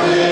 Amen.